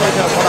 大家。